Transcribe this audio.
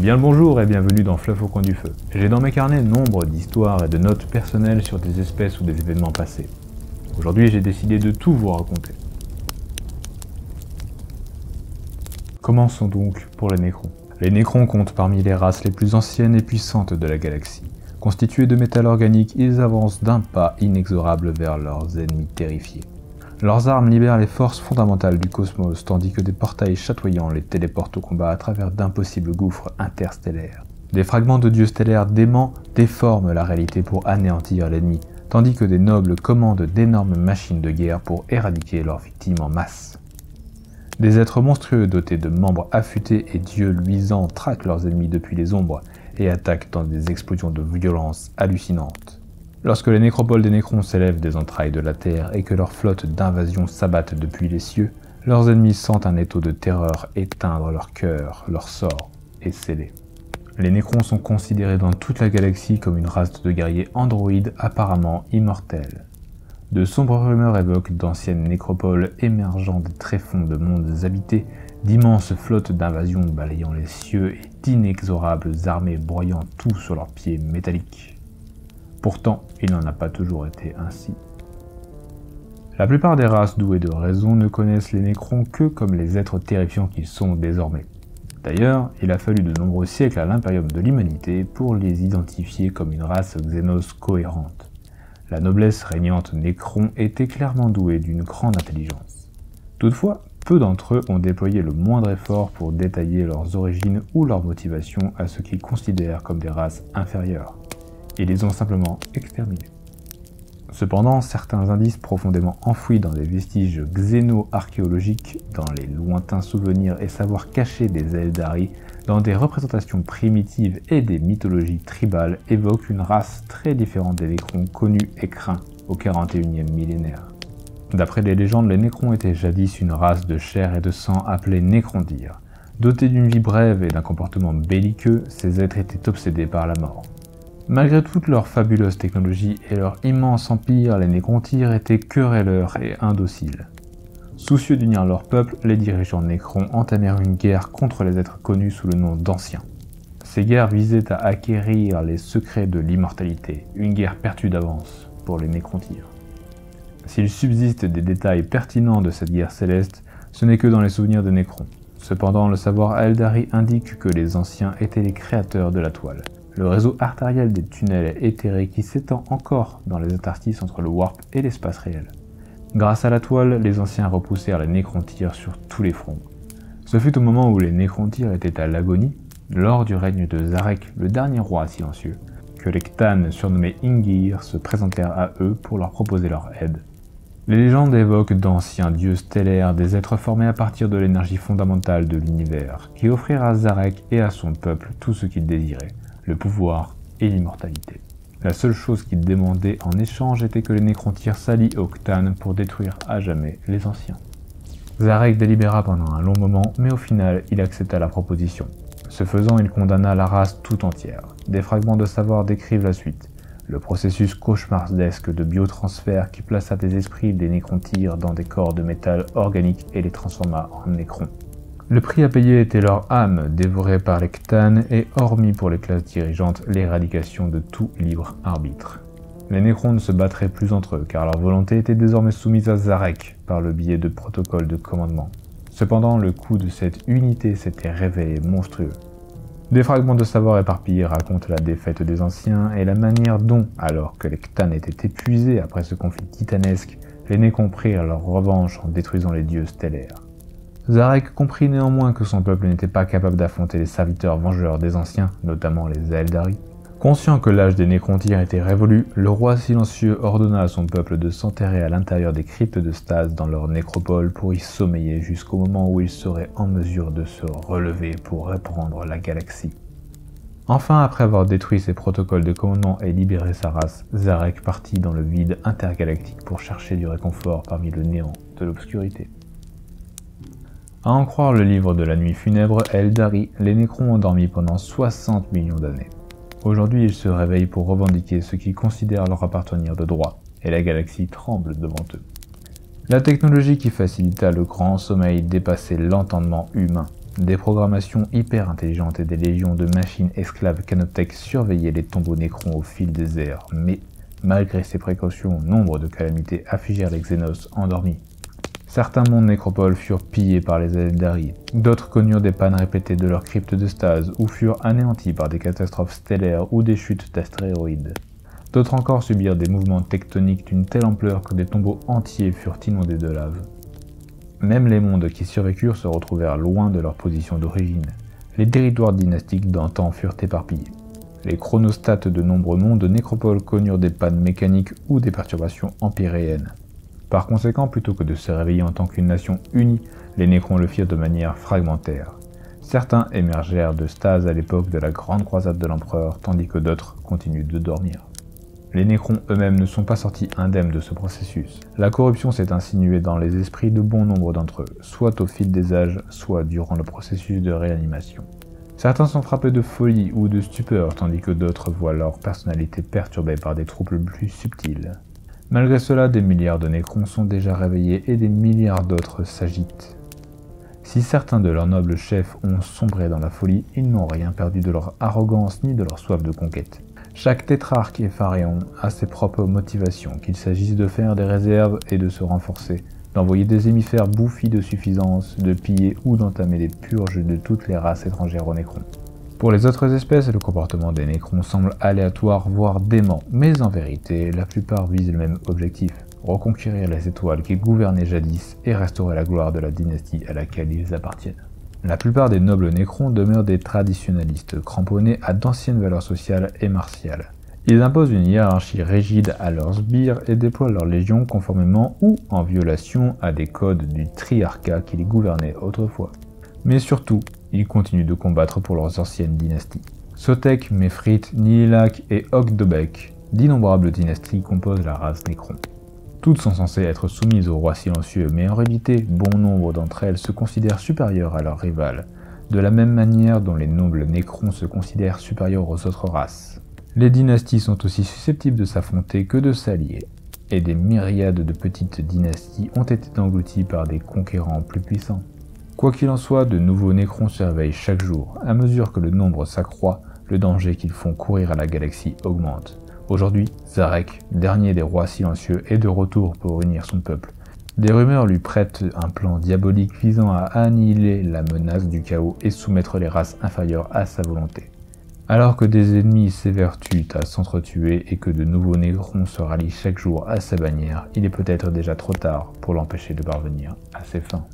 Bien le bonjour et bienvenue dans Fluff au coin du feu. J'ai dans mes carnets nombre d'histoires et de notes personnelles sur des espèces ou des événements passés. Aujourd'hui j'ai décidé de tout vous raconter. Commençons donc pour les Nécrons. Les Nécrons comptent parmi les races les plus anciennes et puissantes de la galaxie. Constitués de métal organique, ils avancent d'un pas inexorable vers leurs ennemis terrifiés. Leurs armes libèrent les forces fondamentales du cosmos, tandis que des portails chatoyants les téléportent au combat à travers d'impossibles gouffres interstellaires. Des fragments de dieux stellaires déments déforment la réalité pour anéantir l'ennemi, tandis que des nobles commandent d'énormes machines de guerre pour éradiquer leurs victimes en masse. Des êtres monstrueux dotés de membres affûtés et dieux luisants traquent leurs ennemis depuis les ombres et attaquent dans des explosions de violence hallucinantes. Lorsque les nécropoles des Nécrons s'élèvent des entrailles de la Terre et que leurs flottes d'invasion s'abattent depuis les cieux, leurs ennemis sentent un étau de terreur éteindre leur cœur, leur sort est scellé. Les Nécrons sont considérés dans toute la galaxie comme une race de guerriers androïdes apparemment immortels. De sombres rumeurs évoquent d'anciennes nécropoles émergeant des tréfonds de mondes habités, d'immenses flottes d'invasion balayant les cieux et d'inexorables armées broyant tout sur leurs pieds métalliques. Pourtant, il n'en a pas toujours été ainsi. La plupart des races douées de raison ne connaissent les Nécrons que comme les êtres terrifiants qu'ils sont désormais. D'ailleurs, il a fallu de nombreux siècles à l'impérium de l'humanité pour les identifier comme une race xénos cohérente. La noblesse régnante Nécron était clairement douée d'une grande intelligence. Toutefois, peu d'entre eux ont déployé le moindre effort pour détailler leurs origines ou leurs motivations à ce qu'ils considèrent comme des races inférieures et les ont simplement exterminés. Cependant, certains indices profondément enfouis dans des vestiges xéno-archéologiques, dans les lointains souvenirs et savoirs cachés des Eldari, dans des représentations primitives et des mythologies tribales, évoquent une race très différente des Nécrons connus et craints au 41e millénaire. D'après les légendes, les Nécrons étaient jadis une race de chair et de sang appelée Nécrondir. Dotés d'une vie brève et d'un comportement belliqueux, ces êtres étaient obsédés par la mort. Malgré toute leur fabuleuse technologie et leur immense empire, les Nécrontyres étaient querelleurs et indociles. Soucieux d'unir leur peuple, les dirigeants Nécrons entamèrent une guerre contre les êtres connus sous le nom d'Anciens. Ces guerres visaient à acquérir les secrets de l'immortalité, une guerre perdue d'avance pour les Nécrontyres. S'il subsiste des détails pertinents de cette guerre céleste, ce n'est que dans les souvenirs de Nécrons. Cependant, le savoir Eldari indique que les Anciens étaient les créateurs de la toile, le réseau artériel des tunnels éthérés qui s'étend encore dans les interstices entre le warp et l'espace réel. Grâce à la toile, les anciens repoussèrent les nécrontyres sur tous les fronts. Ce fut au moment où les nécrontyres étaient à l'agonie, lors du règne de Zarek, le dernier roi silencieux, que les Ktan, surnommés Ingir, se présentèrent à eux pour leur proposer leur aide. Les légendes évoquent d'anciens dieux stellaires, des êtres formés à partir de l'énergie fondamentale de l'univers, qui offrirent à Zarek et à son peuple tout ce qu'ils désiraient, le pouvoir et l'immortalité. La seule chose qu'il demandait en échange était que les Nécrontyres s'allient au Ctan pour détruire à jamais les anciens. Zarek délibéra pendant un long moment, mais au final, il accepta la proposition. Ce faisant, il condamna la race tout entière. Des fragments de savoir décrivent la suite. Le processus cauchemardesque de biotransfert qui plaça des esprits des nécrontyres dans des corps de métal organique et les transforma en nécrons. Le prix à payer était leur âme, dévorée par les Ktan, et hormis pour les classes dirigeantes, l'éradication de tout libre arbitre. Les Nécrons ne se battraient plus entre eux, car leur volonté était désormais soumise à Zarek par le biais de protocoles de commandement. Cependant, le coût de cette unité s'était révélé monstrueux. Des fragments de savoir éparpillés racontent la défaite des anciens et la manière dont, alors que les Ktan étaient épuisés après ce conflit titanesque, les Nécrons prirent leur revanche en détruisant les dieux stellaires. Zarek comprit néanmoins que son peuple n'était pas capable d'affronter les serviteurs vengeurs des anciens, notamment les Eldari. Conscient que l'âge des Nécrontyres était révolu, le roi silencieux ordonna à son peuple de s'enterrer à l'intérieur des cryptes de Stase dans leur nécropole pour y sommeiller jusqu'au moment où ils seraient en mesure de se relever pour reprendre la galaxie. Enfin, après avoir détruit ses protocoles de commandement et libéré sa race, Zarek partit dans le vide intergalactique pour chercher du réconfort parmi le néant de l'obscurité. À en croire le livre de la nuit funèbre, Eldari, les Nécrons ont dormi pendant 60 millions d'années. Aujourd'hui, ils se réveillent pour revendiquer ce qu'ils considèrent leur appartenir de droit, et la galaxie tremble devant eux. La technologie qui facilita le grand sommeil dépassait l'entendement humain. Des programmations hyper intelligentes et des légions de machines esclaves canoptech surveillaient les tombeaux nécrons au fil des airs, mais malgré ces précautions, nombre de calamités affligèrent les Xénos endormis. Certains mondes nécropoles furent pillés par les Eldari, d'autres connurent des pannes répétées de leurs cryptes de stase ou furent anéantis par des catastrophes stellaires ou des chutes d'astéroïdes. D'autres encore subirent des mouvements tectoniques d'une telle ampleur que des tombeaux entiers furent inondés de lave. Même les mondes qui survécurent se retrouvèrent loin de leur position d'origine. Les territoires dynastiques d'antan furent éparpillés. Les chronostates de nombreux mondes nécropoles connurent des pannes mécaniques ou des perturbations empyréennes. Par conséquent, plutôt que de se réveiller en tant qu'une nation unie, les Nécrons le firent de manière fragmentaire. Certains émergèrent de stase à l'époque de la grande croisade de l'empereur, tandis que d'autres continuent de dormir. Les Nécrons eux-mêmes ne sont pas sortis indemnes de ce processus. La corruption s'est insinuée dans les esprits de bon nombre d'entre eux, soit au fil des âges, soit durant le processus de réanimation. Certains sont frappés de folie ou de stupeur, tandis que d'autres voient leur personnalité perturbée par des troubles plus subtils. Malgré cela, des milliards de Nécrons sont déjà réveillés et des milliards d'autres s'agitent. Si certains de leurs nobles chefs ont sombré dans la folie, ils n'ont rien perdu de leur arrogance ni de leur soif de conquête. Chaque tétrarque et pharaon a ses propres motivations, qu'il s'agisse de faire des réserves et de se renforcer, d'envoyer des hémifères bouffis de suffisance, de piller ou d'entamer des purges de toutes les races étrangères aux Nécrons. Pour les autres espèces, le comportement des Nécrons semble aléatoire, voire dément, mais en vérité, la plupart visent le même objectif, reconquérir les étoiles qui gouvernaient jadis et restaurer la gloire de la dynastie à laquelle ils appartiennent. La plupart des nobles Nécrons demeurent des traditionalistes, cramponnés à d'anciennes valeurs sociales et martiales. Ils imposent une hiérarchie rigide à leurs sbires et déploient leurs légions conformément ou en violation à des codes du triarcat qui les gouvernait autrefois. Mais surtout, ils continuent de combattre pour leurs anciennes dynasties. Sotek, Mefrit, Nihilak et Ogdobek, d'innombrables dynasties composent la race Nécron. Toutes sont censées être soumises au roi silencieux, mais en réalité, bon nombre d'entre elles se considèrent supérieures à leurs rivales, de la même manière dont les nobles Nécrons se considèrent supérieurs aux autres races. Les dynasties sont aussi susceptibles de s'affronter que de s'allier, et des myriades de petites dynasties ont été englouties par des conquérants plus puissants. Quoi qu'il en soit, de nouveaux Nécrons se réveillent chaque jour. À mesure que le nombre s'accroît, le danger qu'ils font courir à la galaxie augmente. Aujourd'hui, Zarek, dernier des rois silencieux, est de retour pour unir son peuple. Des rumeurs lui prêtent un plan diabolique visant à annihiler la menace du chaos et soumettre les races inférieures à sa volonté. Alors que des ennemis s'évertuent à s'entretuer et que de nouveaux négrons se rallient chaque jour à sa bannière, il est peut-être déjà trop tard pour l'empêcher de parvenir à ses fins.